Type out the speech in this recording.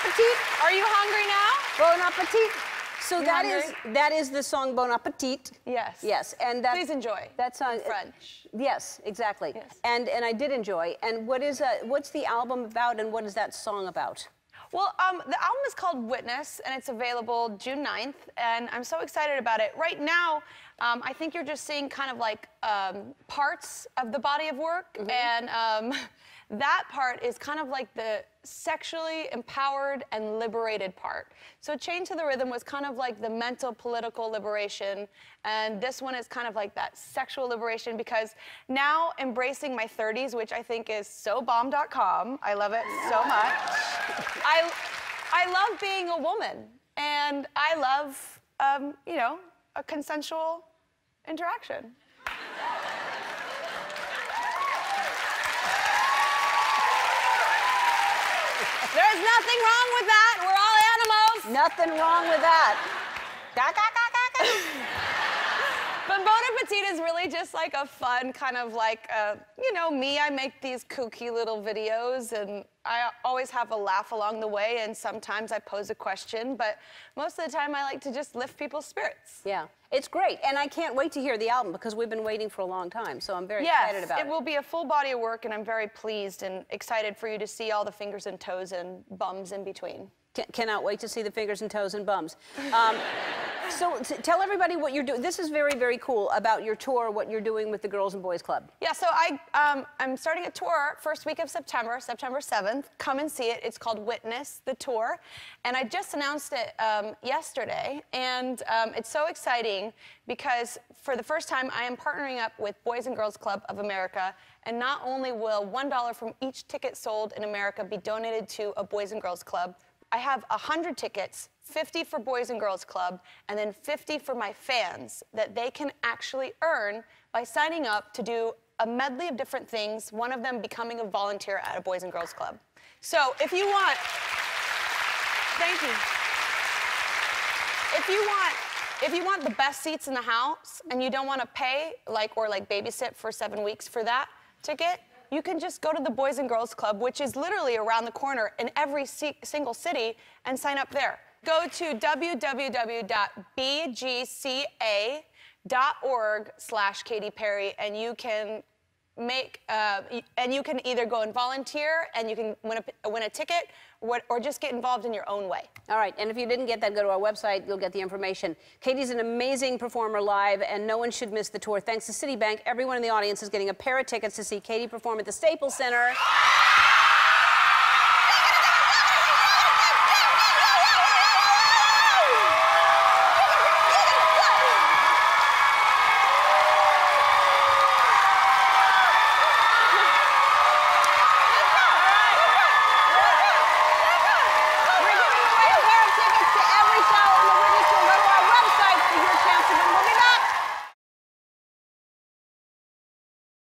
appetit. Are you hungry now? Bon appetit. So You that is hungry? that is the song Bon Appetit. Yes. Yes, and that Please enjoy. That song In French. Yes, exactly. Yes. And and I did enjoy. And what is uh, what's the album about, and what is that song about? Well, um, the album is called Witness, and it's available June 9th, and I'm so excited about it. Right now, um, I think you're just seeing kind of like um, parts of the body of work, and um, that part is kind of like the sexually empowered and liberated part. So Chained to the Rhythm was kind of like the mental, political liberation, and this one is kind of like that sexual liberation because now embracing my 30s, which I think is so bomb.com, I love it so much. I, I love being a woman, and I love, um, you know, a consensual interaction. There's nothing wrong with that. We're all animals. Nothing wrong with that. Ga, Appetit is really just like a fun kind of like, uh, you know, me. I make these kooky little videos and I always have a laugh along the way and sometimes I pose a question, but most of the time I like to just lift people's spirits. Yeah, it's great, and I can't wait to hear the album because we've been waiting for a long time. So I'm very Yes, excited about it. it will be a full body of work and I'm very pleased and excited for you to see all the fingers and toes and bums in between. Ca- cannot wait to see the fingers and toes and bums. Um, so tell everybody what you're doing. This is very, very cool about your tour, what you're doing with the Girls and Boys Club. Yeah, so I, um, I'm starting a tour first week of September, September 7th. Come and see it. It's called Witness the Tour. And I just announced it um, yesterday. And um, it's so exciting because for the first time, I am partnering up with Boys and Girls Club of America. And not only will $1 from each ticket sold in America be donated to a Boys and Girls Club, I have 100 tickets, 50 for Boys and Girls Club, and then 50 for my fans that they can actually earn by signing up to do a medley of different things, one of them becoming a volunteer at a Boys and Girls Club. So if you want, thank you. If you want, if you want the best seats in the house and you don't want to pay like or like babysit for seven weeks for that ticket, you can just go to the Boys and Girls Club, which is literally around the corner in every single city, and sign up there. Go to www.bgca.org slash Katy Perry, and you can make uh, and you can either go and volunteer and you can win a, win a ticket or, or just get involved in your own way. All right, and if you didn't get that, go to our website. You'll get the information. Katy's an amazing performer live, and no one should miss the tour. Thanks to Citibank, everyone in the audience is getting a pair of tickets to see Katie perform at the Staples Center.